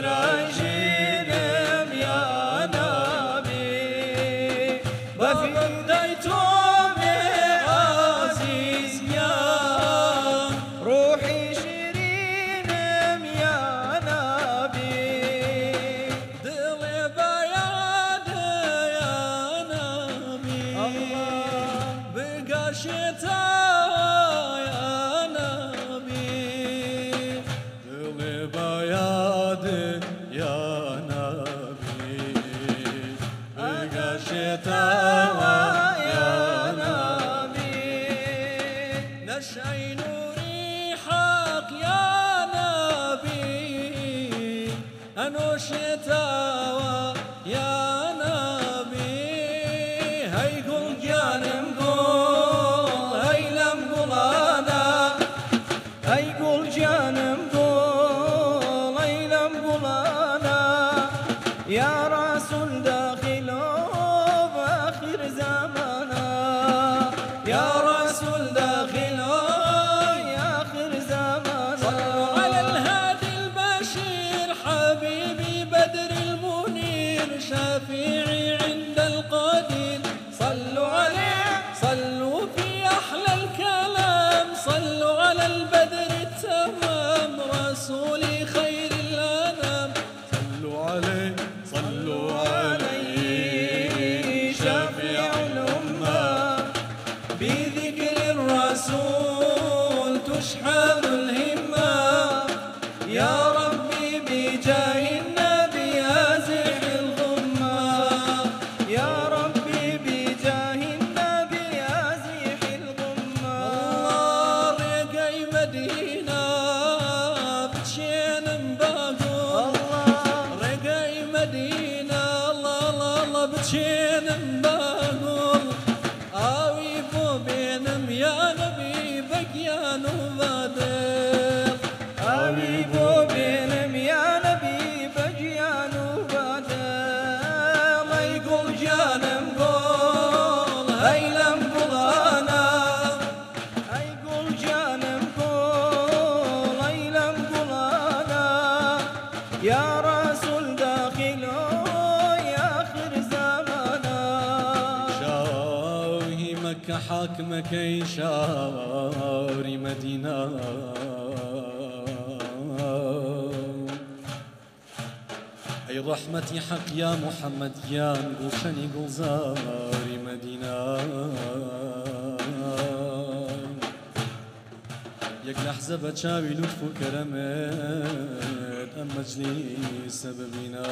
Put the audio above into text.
Laranjeiras يا رب Allah كحاكم كيشار مدينة. أي رحمتي حق يا محمد يا قلشني قلزار مدينة. يك لحظة بتشاوي لطف وكرمت أم مجلس سببنا